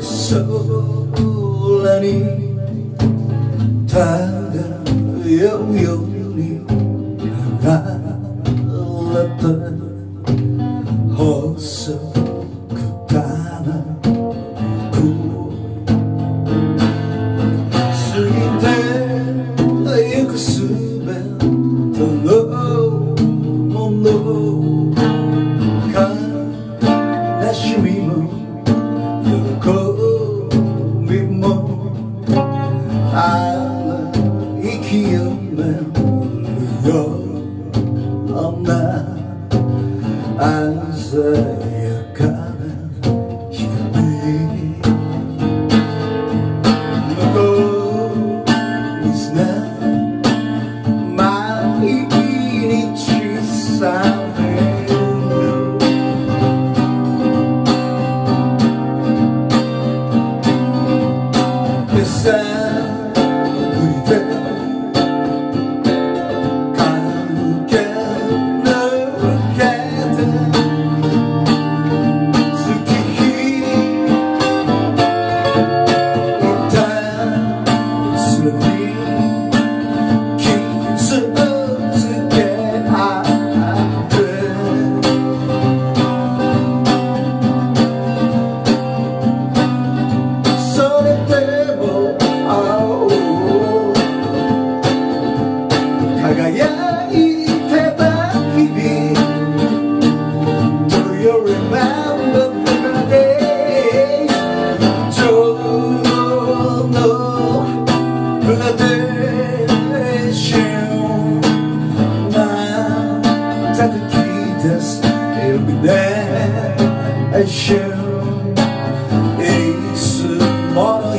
空に漂うように you. eşer Eğsin bana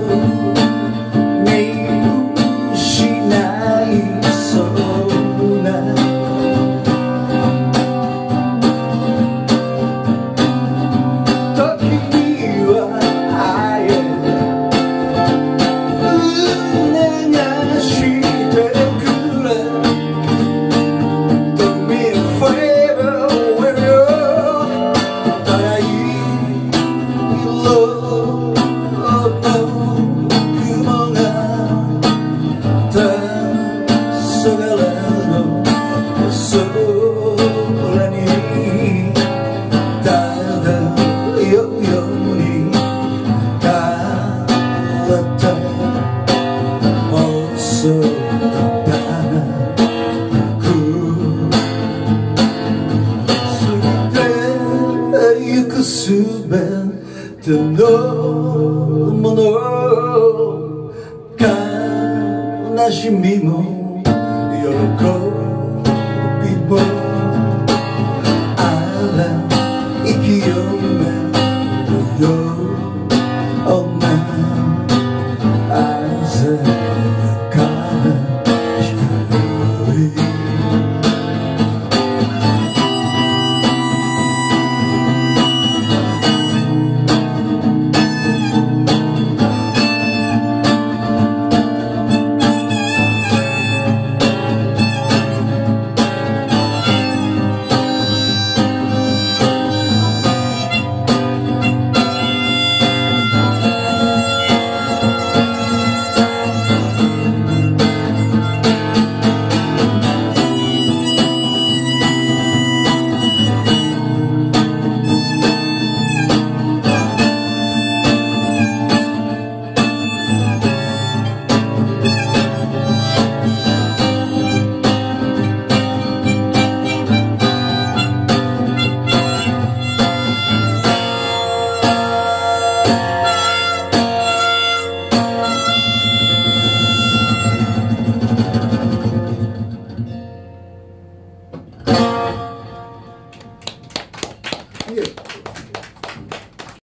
すべてのもの悲しみも